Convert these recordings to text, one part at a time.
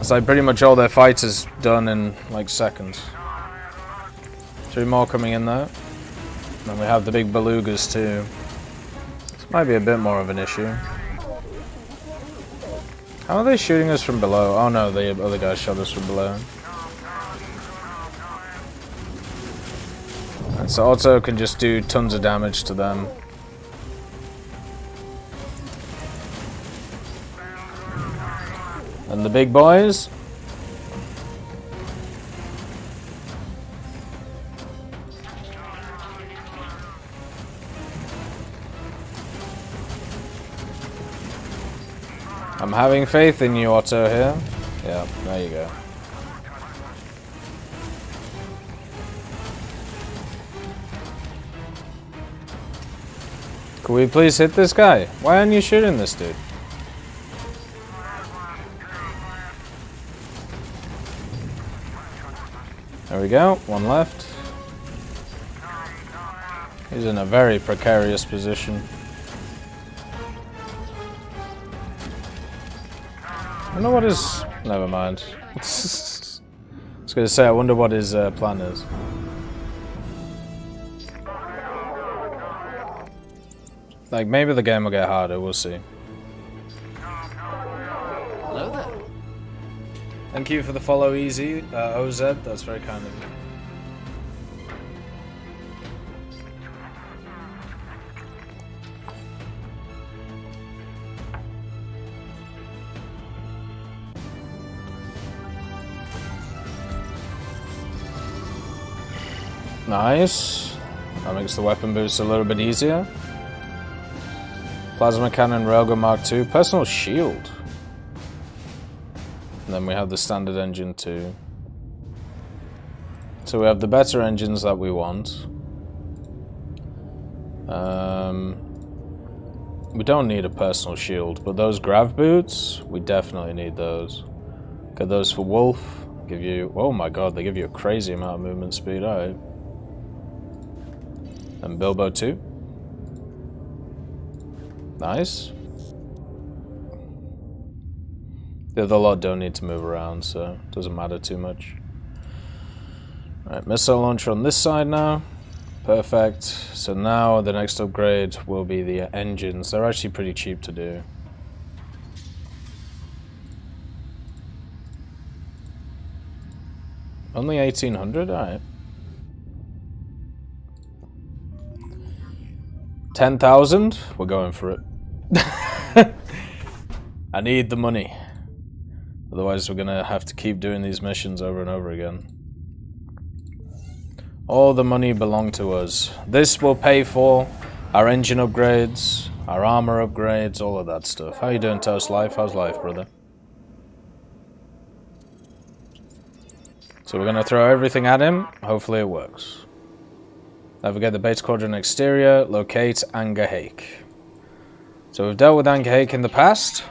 It's like pretty much all their fighters done in like seconds. Three more coming in there. And we have the big belugas too. This might be a bit more of an issue. How are they shooting us from below? Oh no, the other guy shot us from below. And so Otto can just do tons of damage to them. And the big boys? I'm having faith in you, Otto, here. Yeah, there you go. Could we please hit this guy? Why aren't you shooting this dude? There we go, one left. He's in a very precarious position. I wonder what his... Never mind. I was going to say, I wonder what his uh, plan is. Like, maybe the game will get harder, we'll see. Thank you for the follow, Easy, uh, OZ, that's very kind of you. Nice. That makes the weapon boost a little bit easier. Plasma Cannon Railgun Mark II. Personal Shield. And then we have the standard engine too. So we have the better engines that we want. Um, we don't need a personal shield, but those grav boots, we definitely need those. Get those for Wolf. Give you, oh my god, they give you a crazy amount of movement speed, alright. And Bilbo too. Nice. The other lot don't need to move around, so it doesn't matter too much. Alright, missile launcher on this side now. Perfect. So now the next upgrade will be the engines. They're actually pretty cheap to do. Only 1800? Alright. 10,000? We're going for it. I need the money. Otherwise we're gonna have to keep doing these missions over and over again. All the money belong to us. This will pay for our engine upgrades, our armor upgrades, all of that stuff. How you doing, Toast Life? How's life, brother? So we're gonna throw everything at him. Hopefully it works. Navigate the base quadrant exterior, locate Angerhake. So we've dealt with Angerhake in the past.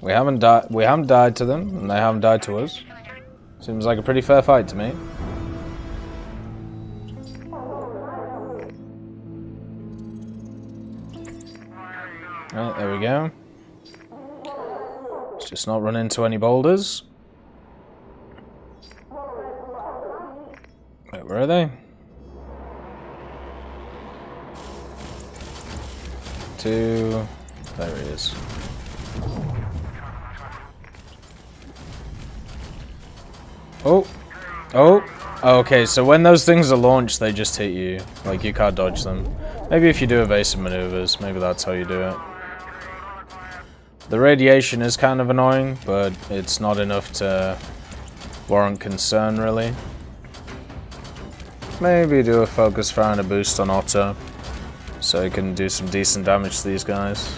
We haven't died we haven't died to them, and they haven't died to us. Seems like a pretty fair fight to me. Right, there we go. Let's just not run into any boulders. Wait, where are they? Two. There he is. Oh. Oh. Okay, so when those things are launched, they just hit you. Like, you can't dodge them. Maybe if you do evasive maneuvers, maybe that's how you do it. The radiation is kind of annoying, but it's not enough to warrant concern, really. Maybe do a focus fire and a boost on Otto, so he can do some decent damage to these guys.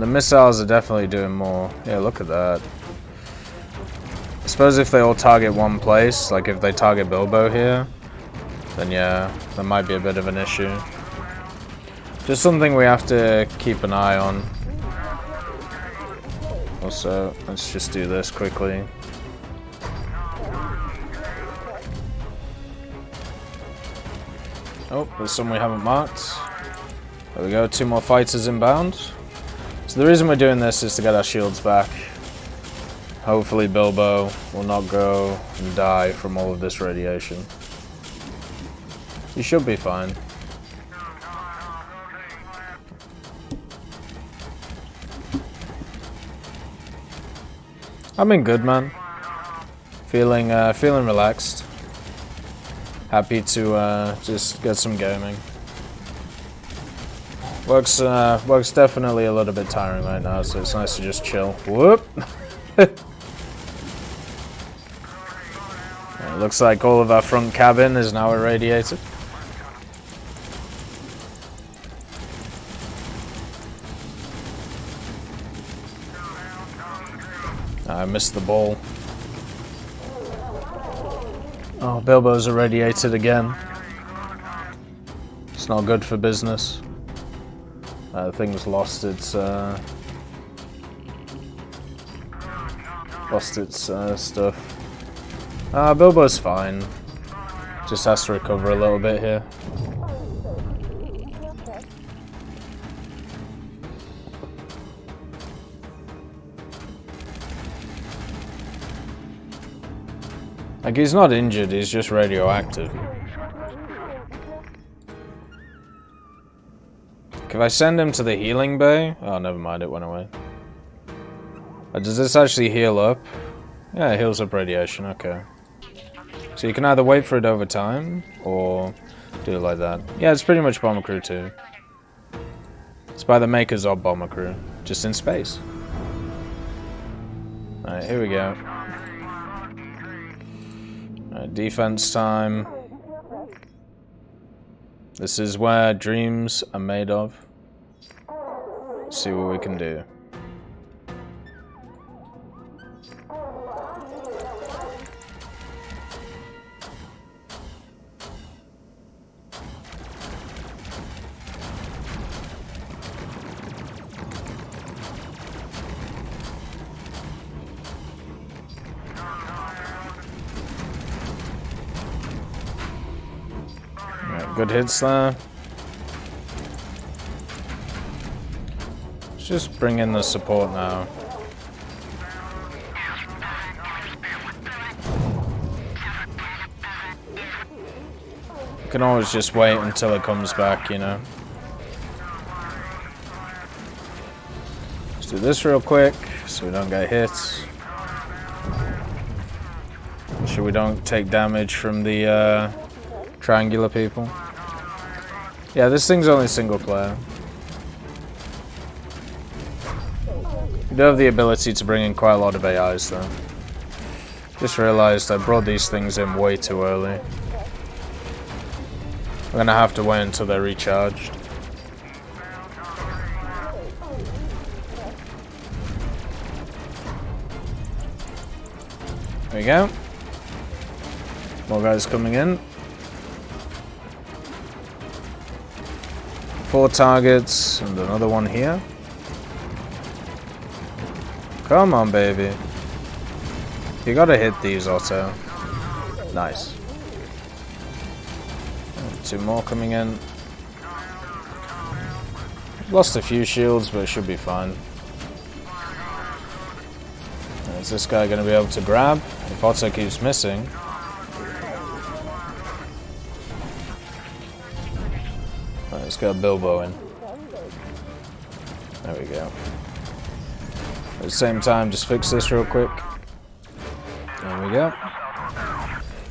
the missiles are definitely doing more. Yeah, look at that. I suppose if they all target one place, like if they target Bilbo here, then yeah, that might be a bit of an issue. Just something we have to keep an eye on. Also, let's just do this quickly. Oh, there's some we haven't marked. There we go, two more fighters inbound. So the reason we're doing this is to get our shields back. Hopefully Bilbo will not go and die from all of this radiation. He should be fine. I'm in good, man. Feeling, uh, feeling relaxed. Happy to uh, just get some gaming. Works, uh, works definitely a little bit tiring right now, so it's nice to just chill. Whoop! looks like all of our front cabin is now irradiated. I missed the ball. Oh, Bilbo's irradiated again. It's not good for business. Uh, thing's lost its uh, lost its uh, stuff. Uh, Bilbo's fine. Just has to recover a little bit here. Like, he's not injured, he's just radioactive. Can I send him to the healing bay? Oh, never mind, it went away. Oh, does this actually heal up? Yeah, it heals up radiation, okay. So you can either wait for it over time, or do it like that. Yeah, it's pretty much Bomber Crew 2. It's by the makers of Bomber Crew, just in space. Alright, here we go. Defense time. This is where dreams are made of. Let's see what we can do. Good hits there. Let's just bring in the support now. Can always just wait until it comes back, you know. Let's do this real quick so we don't get hits. Make sure we don't take damage from the uh, triangular people. Yeah, this thing's only single player. You do have the ability to bring in quite a lot of AIs though. Just realized I brought these things in way too early. I'm gonna have to wait until they're recharged. There we go. More guys coming in. Four targets and another one here. Come on, baby. You gotta hit these, Otto. Nice. Two more coming in. Lost a few shields, but it should be fine. Is this guy gonna be able to grab? If Otto keeps missing. Let's get Bilbo in. There we go. At the same time, just fix this real quick. There we go.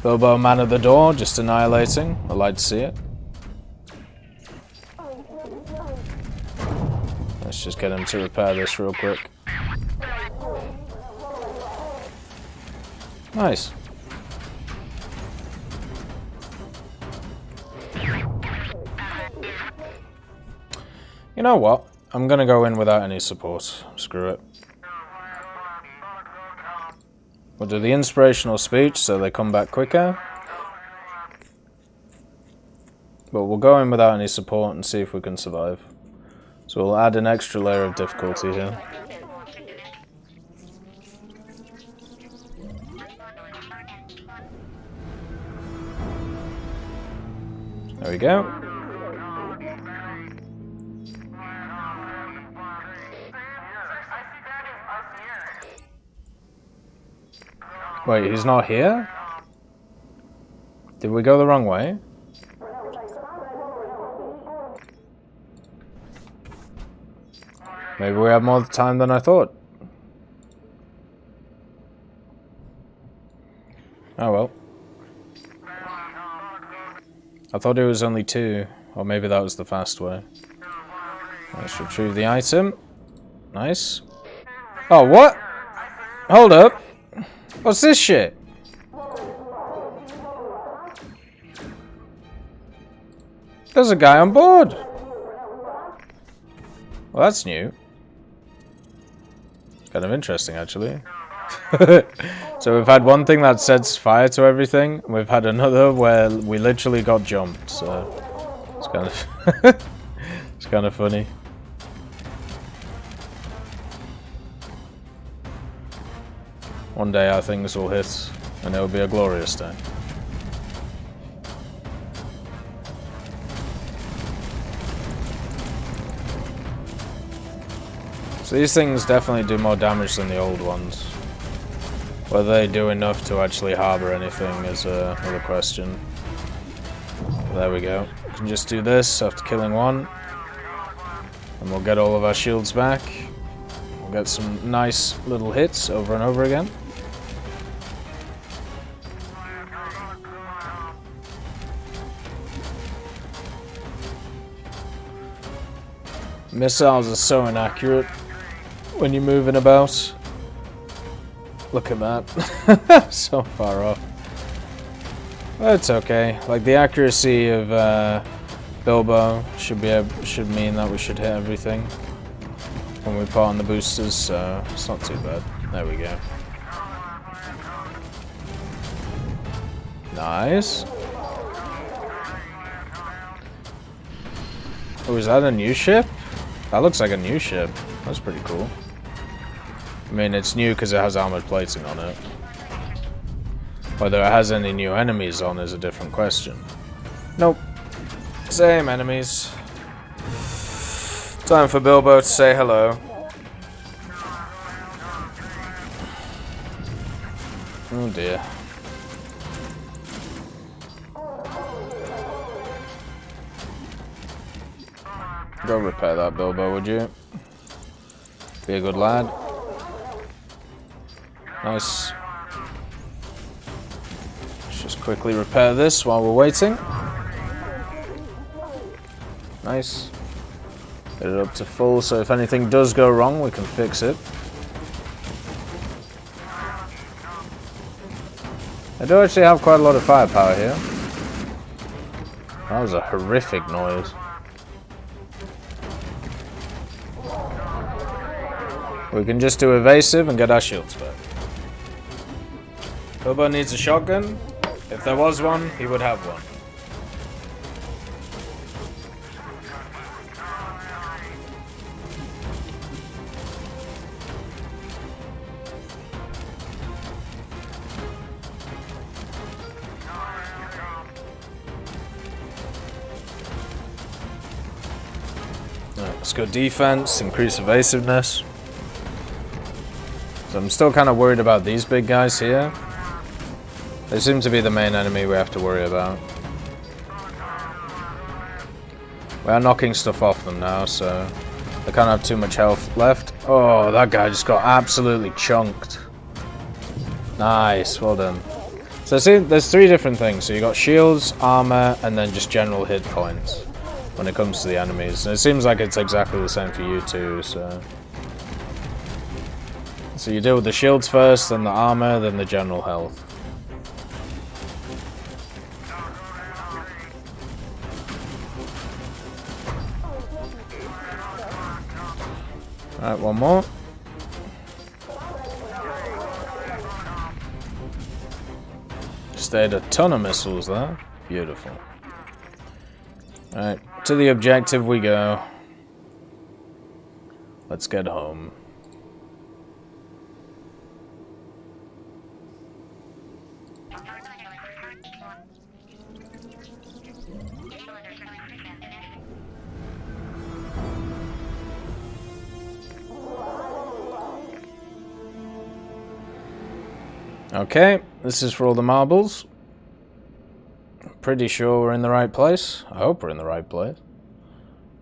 Bilbo man at the door, just annihilating. I like to see it. Let's just get him to repair this real quick. Nice. You know what? I'm gonna go in without any support. Screw it. We'll do the inspirational speech so they come back quicker. But we'll go in without any support and see if we can survive. So we'll add an extra layer of difficulty here. There we go. Wait, he's not here? Did we go the wrong way? Maybe we have more time than I thought. Oh well. I thought it was only two, or maybe that was the fast way. Let's retrieve the item. Nice. Oh, what? Hold up. What's this shit? There's a guy on board. Well, that's new. Kind of interesting, actually. so we've had one thing that sets fire to everything. We've had another where we literally got jumped. So it's kind of it's kind of funny. One day our things will hit, and it will be a glorious day. So these things definitely do more damage than the old ones. Whether they do enough to actually harbour anything is uh, another question. There we go. We can just do this after killing one. And we'll get all of our shields back. We'll get some nice little hits over and over again. Missiles are so inaccurate when you're moving about. Look at that. so far off. It's okay. Like the accuracy of uh, Bilbo should be able, should mean that we should hit everything when we put on the boosters, so it's not too bad. There we go. Nice. Oh, is that a new ship? That looks like a new ship. That's pretty cool. I mean, it's new because it has armored plating on it. Whether it has any new enemies on is a different question. Nope. Same enemies. Time for Bilbo to say hello. Oh dear. Go repair that, Bilbo, would you? Be a good lad. Nice. Let's just quickly repair this while we're waiting. Nice. Get it up to full, so if anything does go wrong, we can fix it. I do actually have quite a lot of firepower here. That was a horrific noise. We can just do evasive and get our shields back. Bilbo needs a shotgun. If there was one, he would have one. let's go defense, increase evasiveness. I'm still kind of worried about these big guys here. They seem to be the main enemy we have to worry about. We are knocking stuff off them now, so they can't have too much health left. Oh, that guy just got absolutely chunked. Nice, well done. So see, there's three different things. So you got shields, armor, and then just general hit points when it comes to the enemies. And it seems like it's exactly the same for you too, so... So you deal with the shields first, then the armor, then the general health. Alright, one more. Stayed a ton of missiles there. Beautiful. Alright, to the objective we go. Let's get home. Okay, this is for all the marbles. Pretty sure we're in the right place. I hope we're in the right place.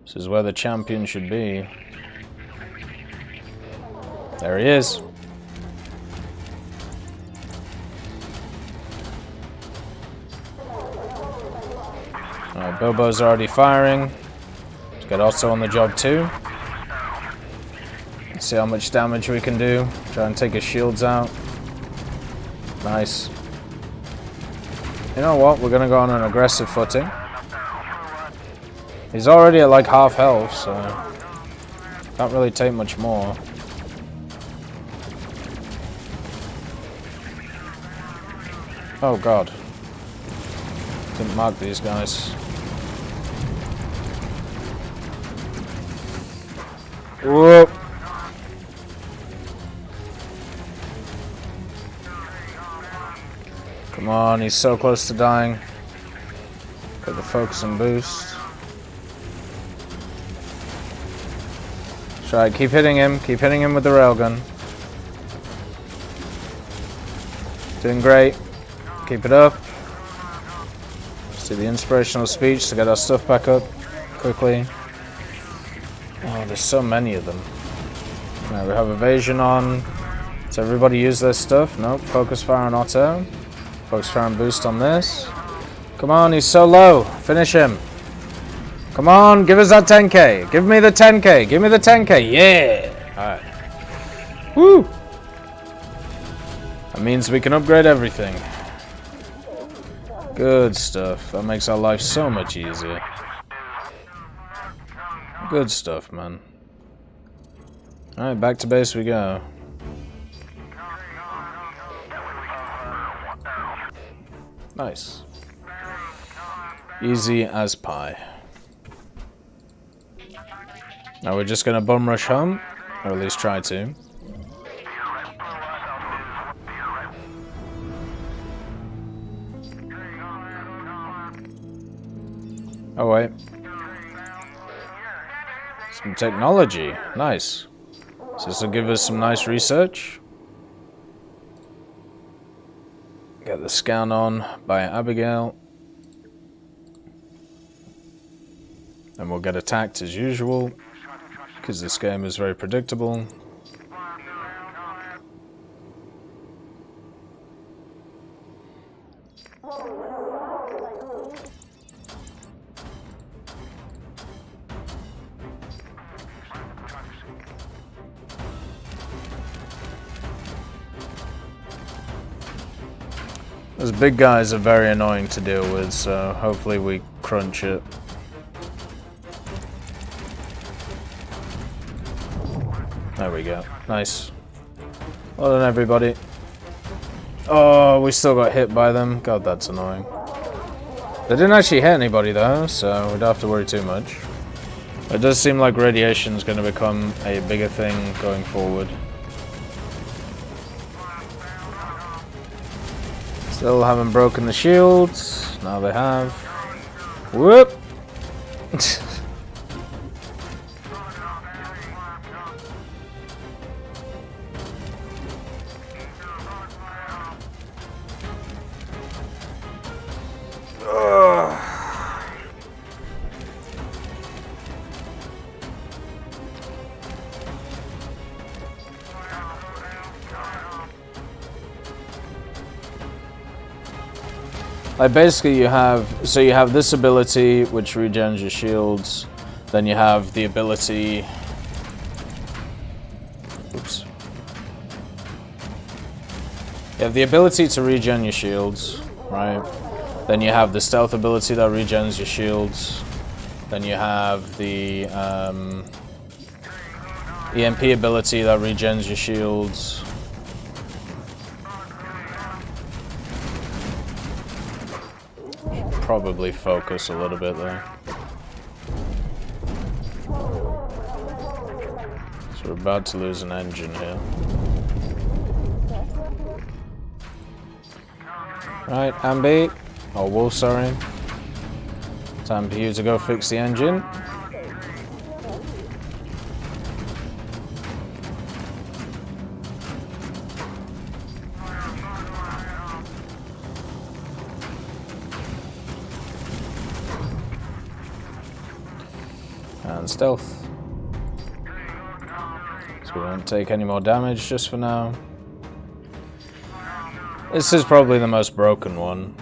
This is where the champion should be. There he is. Alright, Bilbo's already firing. Let's get Otto on the job too. Let's see how much damage we can do. Try and take his shields out. Nice. You know what? We're gonna go on an aggressive footing. He's already at like half health, so can't really take much more. Oh god. Didn't mark these guys. Whoop. On, he's so close to dying. Put the focus and boost. Try, keep hitting him, keep hitting him with the railgun. Doing great. Keep it up. Let's do the inspirational speech to get our stuff back up quickly. Oh, there's so many of them. Now we have evasion on. Does everybody use their stuff? Nope. Focus fire on Otto. Focus fire and boost on this. Come on, he's so low. Finish him. Come on, give us that 10k. Give me the 10k. Give me the 10k. Yeah. Alright. Woo. That means we can upgrade everything. Good stuff. That makes our life so much easier. Good stuff, man. Alright, back to base we go. Nice. Easy as pie. Now we're just gonna bum rush home, or at least try to. Oh wait. Some technology. Nice. So this will give us some nice research. Get the scan on by Abigail. And we'll get attacked as usual. Because this game is very predictable. Big guys are very annoying to deal with, so hopefully we crunch it. There we go. Nice. Well done, everybody. Oh, we still got hit by them. God, that's annoying. They didn't actually hit anybody, though, so we don't have to worry too much. It does seem like radiation is going to become a bigger thing going forward. Still haven't broken the shields. Now they have. Whoop! Like basically you have, so you have this ability which regens your shields, then you have the ability, oops. You have the ability to regen your shields, right? Then you have the stealth ability that regens your shields. Then you have the um, EMP ability that regens your shields. Probably focus a little bit there. So we're about to lose an engine here. Right, Ambi. Oh, Wolf, sorry. Time for you to go fix the engine. And stealth. So we won't take any more damage just for now. This is probably the most broken one.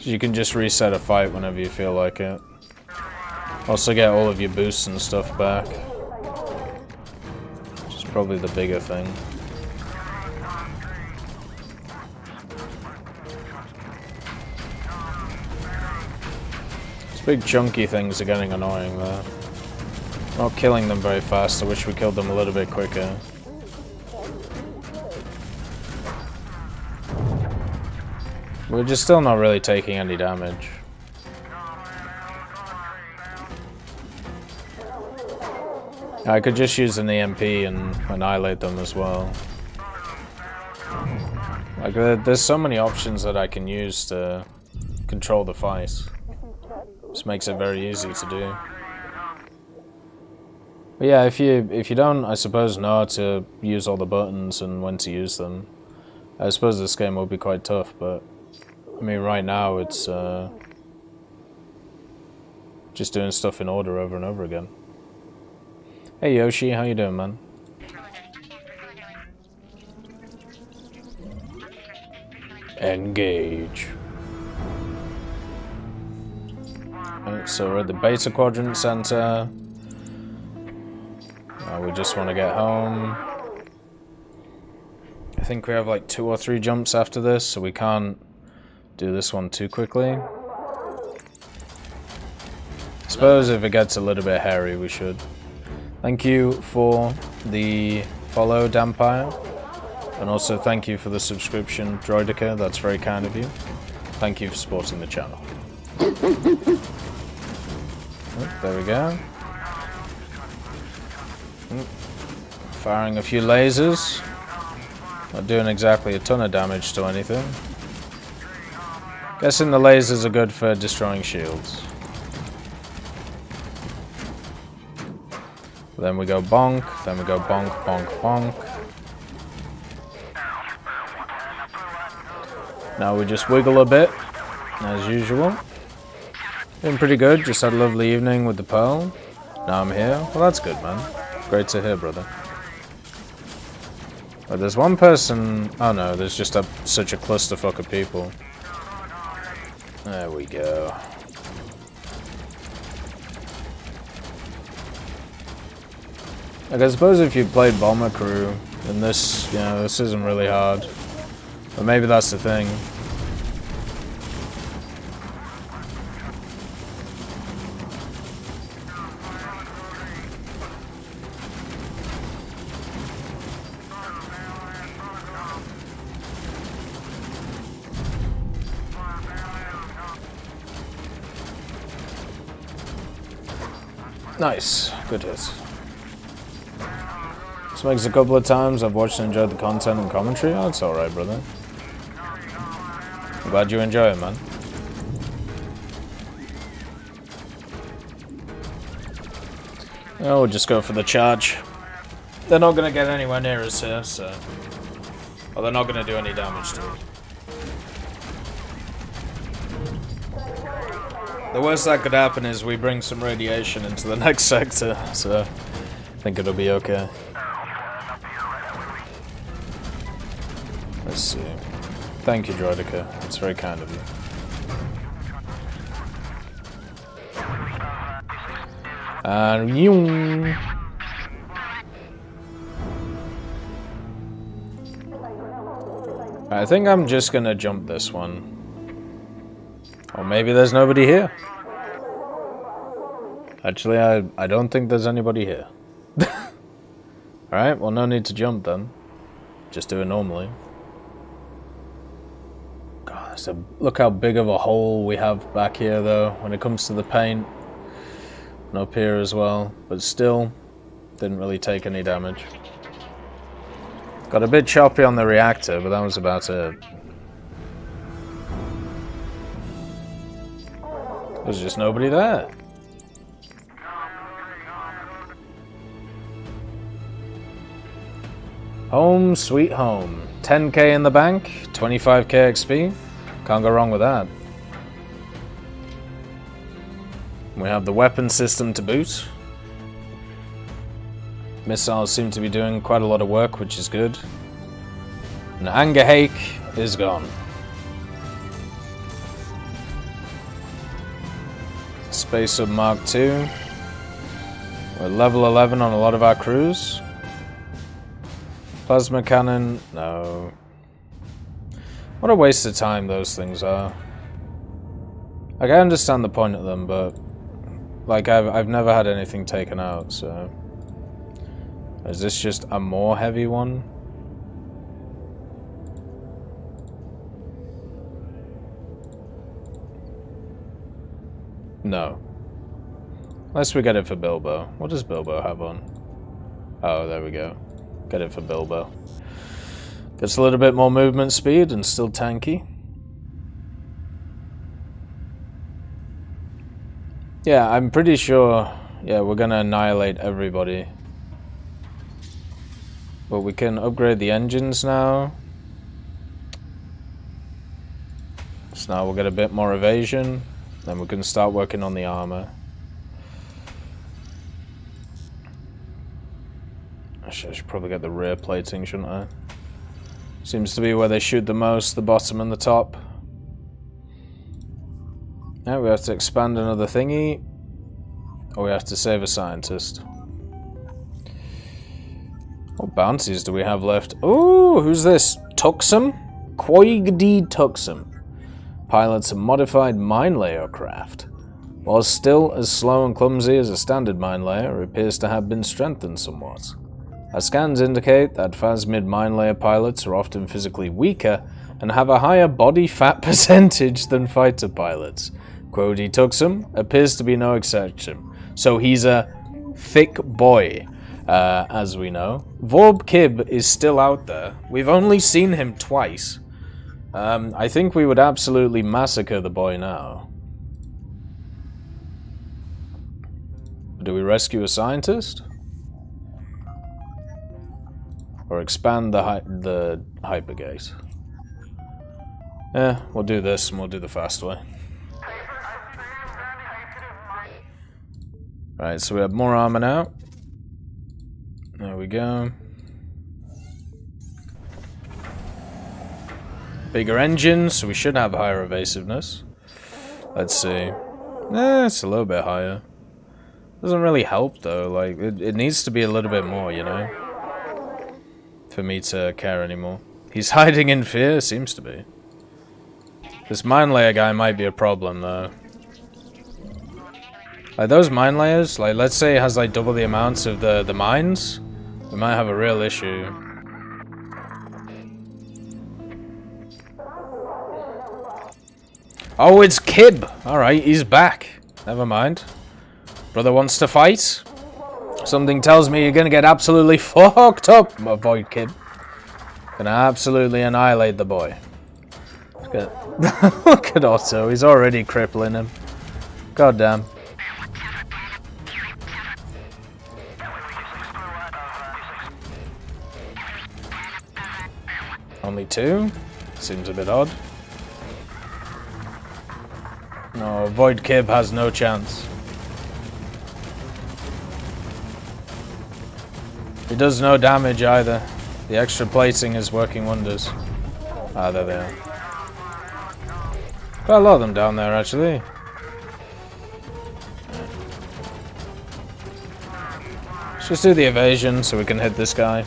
You can just reset a fight whenever you feel like it. Also get all of your boosts and stuff back. Which is probably the bigger thing. These big chunky things are getting annoying though. Not killing them very fast, I wish we killed them a little bit quicker. We're just still not really taking any damage. I could just use an EMP and annihilate them as well. Like, there's so many options that I can use to control the fight. This makes it very easy to do. But yeah, if you if you don't, I suppose, know how to use all the buttons and when to use them, I suppose this game will be quite tough, but I mean, right now it's uh, just doing stuff in order over and over again. Hey Yoshi, how you doing, man? Engage. So we're at the Beta Quadrant Center. Uh, we just want to get home. I think we have like two or three jumps after this, so we can't do this one too quickly. I Suppose if it gets a little bit hairy, we should. Thank you for the follow, Dampire. And also thank you for the subscription, Droidica. That's very kind of you. Thank you for supporting the channel. Oh, there we go. Oh, firing a few lasers. Not doing exactly a ton of damage to anything. Guessing the lasers are good for destroying shields. Then we go bonk, then we go bonk, bonk, bonk. Now we just wiggle a bit, as usual. Doing pretty good, just had a lovely evening with the Pearl. Now I'm here. Well, that's good, man. Great to hear, brother. But there's one person... Oh no, there's just a, such a clusterfuck of people. There we go. Like, I suppose if you played Bomber Crew, then this, you know, this isn't really hard. But maybe that's the thing. Nice. Good hit. This makes a couple of times I've watched and enjoyed the content and commentary. Oh, it's alright, brother. I'm glad you enjoy it, man. Oh, we'll just go for the charge. They're not going to get anywhere near us here, so... Well, they're not going to do any damage to it. The worst that could happen is we bring some radiation into the next sector, so I think it'll be okay. Let's see. Thank you, Droidica. It's very kind of you. And you. I think I'm just gonna jump this one. Or maybe there's nobody here. Actually, I, I don't think there's anybody here. Alright, well no need to jump then. Just do it normally. God, a, look how big of a hole we have back here though, when it comes to the paint. And up here as well, but still, didn't really take any damage. Got a bit choppy on the reactor, but that was about it. There's just nobody there. Home sweet home. 10k in the bank, 25k XP. Can't go wrong with that. We have the weapon system to boot. Missiles seem to be doing quite a lot of work, which is good. And Anger Angerhake is gone. Space Sub Mark II. We're level 11 on a lot of our crews. Plasma cannon, no. What a waste of time those things are. Like, I understand the point of them, but... Like, I've, I've never had anything taken out, so... Is this just a more heavy one? No. Unless we get it for Bilbo. What does Bilbo have on? Oh, there we go. Get it for Bilbo. Gets a little bit more movement speed and still tanky. Yeah, I'm pretty sure... Yeah, we're gonna annihilate everybody. But we can upgrade the engines now. So now we'll get a bit more evasion. Then we're going to start working on the armor. I should, I should probably get the rear plating, shouldn't I? Seems to be where they shoot the most, the bottom and the top. Now we have to expand another thingy. Or we have to save a scientist. What bounties do we have left? Oh, who's this? Tuxum? Quoigdi Tuxum. Pilots a modified mine layer craft. While still as slow and clumsy as a standard mine layer, it appears to have been strengthened somewhat. Our scans indicate that Phasmid mine layer pilots are often physically weaker and have a higher body fat percentage than fighter pilots. Quody Tuxum appears to be no exception, so he's a thick boy uh, as we know. Vorb Kib is still out there. We've only seen him twice. Um, I think we would absolutely massacre the boy now. Do we rescue a scientist? Or expand the, hy the hypergate? Yeah, we'll do this and we'll do the fast way. Right, so we have more armor now. There we go. Bigger engine, so we should have higher evasiveness. Let's see. Eh, it's a little bit higher. Doesn't really help though, like, it, it needs to be a little bit more, you know? For me to care anymore. He's hiding in fear, seems to be. This mine layer guy might be a problem though. Like those mine layers, like let's say it has like double the amounts of the, the mines. We might have a real issue. Oh, it's Kib! Alright, he's back. Never mind. Brother wants to fight. Something tells me you're gonna get absolutely fucked up, Void Kib. Gonna absolutely annihilate the boy. Look at, Look at Otto, he's already crippling him. God damn. Only two? Seems a bit odd. No, Void Kib has no chance. He does no damage either. The extra plating is working wonders. Ah, there they are. Quite a lot of them down there, actually. Let's just do the evasion so we can hit this guy.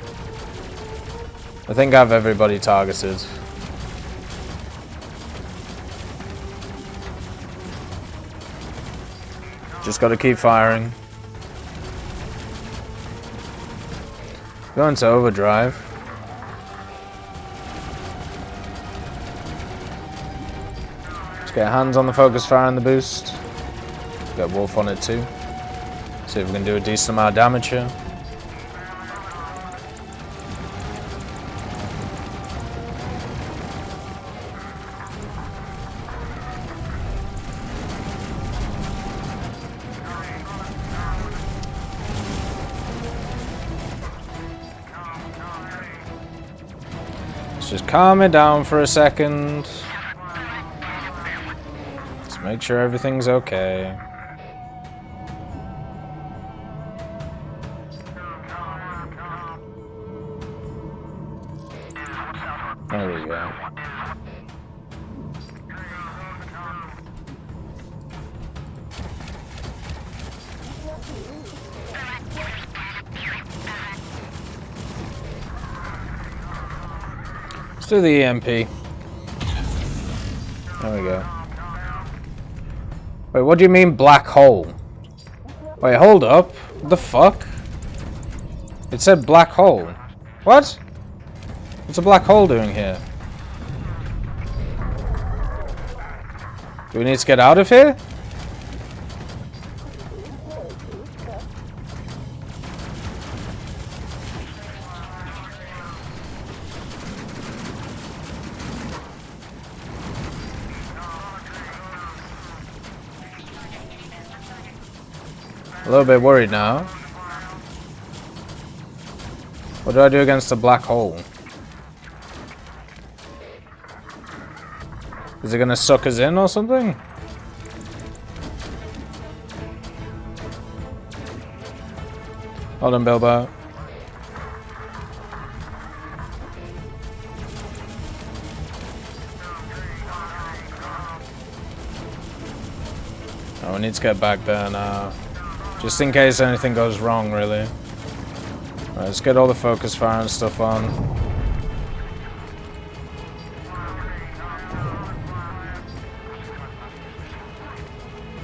I think I have everybody targeted. Just gotta keep firing. Go into overdrive. Let's get hands on the focus fire and the boost. Get Wolf on it too. See if we can do a decent amount of damage here. Calm it down for a second. Let's make sure everything's okay. Do the EMP. There we go. Wait, what do you mean black hole? Wait, hold up. What the fuck? It said black hole. What? What's a black hole doing here? Do we need to get out of here? Little bit worried now. What do I do against the black hole? Is it gonna suck us in or something? Hold on, Bilbo. Oh, we need to get back there now. Just in case anything goes wrong, really. Right, let's get all the focus fire and stuff on.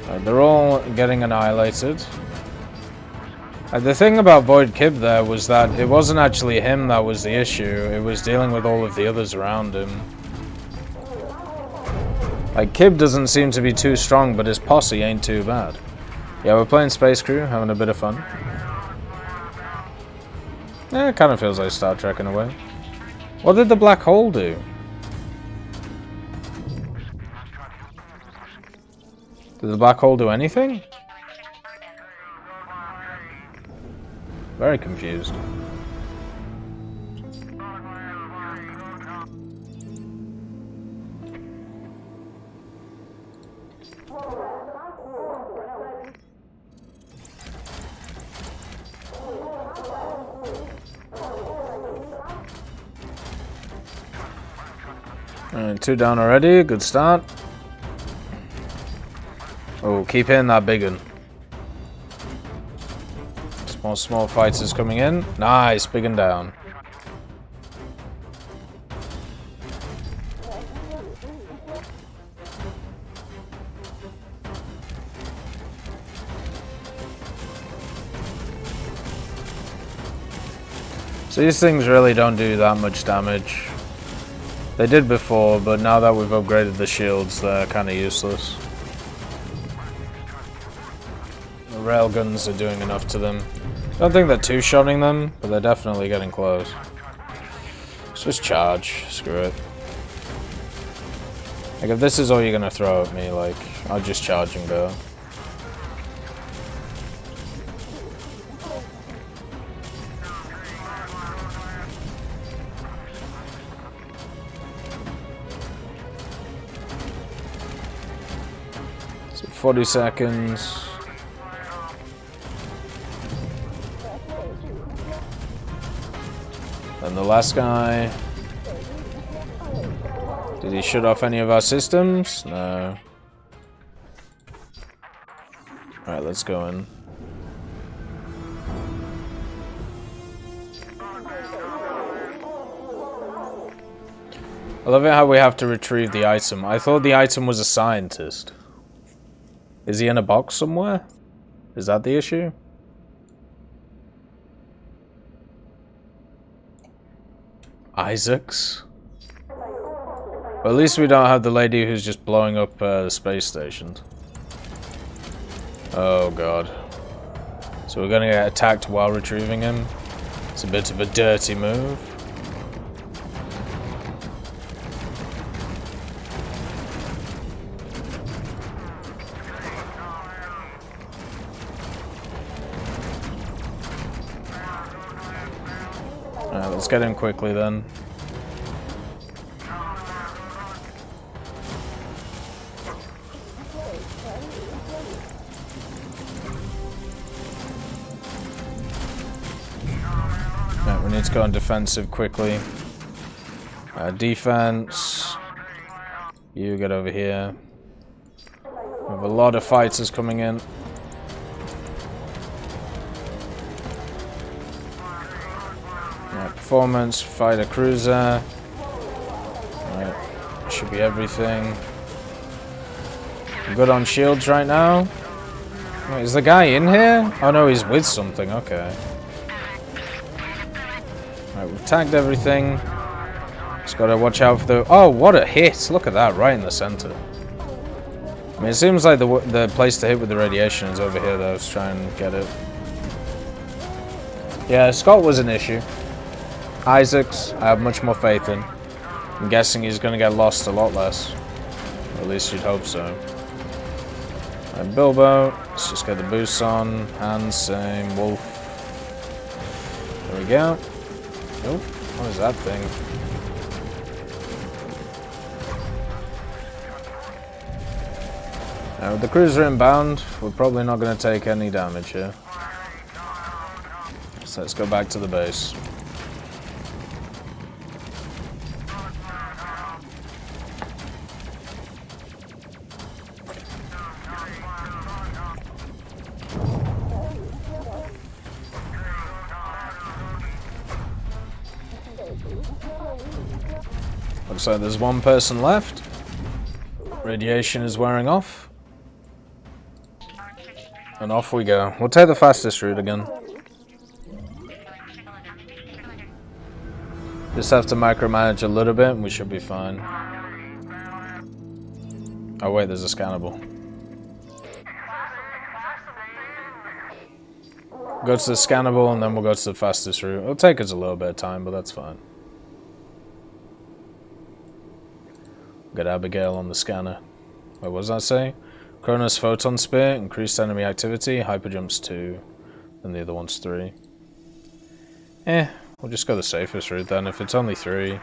Right, they're all getting annihilated. The thing about Void Kib there was that it wasn't actually him that was the issue, it was dealing with all of the others around him. Like, Kib doesn't seem to be too strong, but his posse ain't too bad. Yeah, we're playing Space Crew, having a bit of fun. Yeah, it kind of feels like Star Trek in a way. What did the black hole do? Did the black hole do anything? Very confused. Two down already. Good start. Oh, keep hitting that big one. Small, small fighters coming in. Nice, big and down. So these things really don't do that much damage. They did before, but now that we've upgraded the shields, they're kind of useless. The railguns are doing enough to them. Don't think they're two-shotting them, but they're definitely getting close. Let's just charge. Screw it. Like, if this is all you're gonna throw at me, like, I'll just charge and go. 40 seconds. And the last guy. Did he shut off any of our systems? No. Alright, let's go in. I love it how we have to retrieve the item. I thought the item was a scientist. Is he in a box somewhere? Is that the issue? Isaacs? Well, at least we don't have the lady who's just blowing up uh, the space station. Oh god. So we're gonna get attacked while retrieving him? It's a bit of a dirty move. get in quickly then. Right, we need to go on defensive quickly. Uh, defense. You get over here. We have a lot of fighters coming in. Performance, fighter cruiser. Right, should be everything. good on shields right now. Wait, is the guy in here? Oh no, he's with something, okay. Right, we've tagged everything. Just gotta watch out for the... Oh, what a hit! Look at that, right in the center. I mean, it seems like the the place to hit with the radiation is over here, though. Let's try and get it. Yeah, Scott was an issue. Isaacs, I have much more faith in. I'm guessing he's gonna get lost a lot less. At least you'd hope so. And Bilbo, let's just get the boosts on. Hans, same. Wolf. There we go. Oh, what is that thing? Now the cruiser inbound, we're probably not going to take any damage here. So let's go back to the base. Like there's one person left. Radiation is wearing off. And off we go. We'll take the fastest route again. Just have to micromanage a little bit and we should be fine. Oh wait, there's a scannable. Go to the scannable and then we'll go to the fastest route. It'll take us a little bit of time, but that's fine. Get Abigail on the scanner. What was I say? Kronos Photon Spear, increased enemy activity, hyperjumps 2, and the other one's 3. Eh, we'll just go the safest route then. If it's only 3,